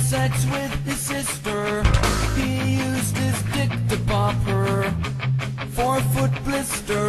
sex with his sister. He used his dick to pop her. Four foot blister.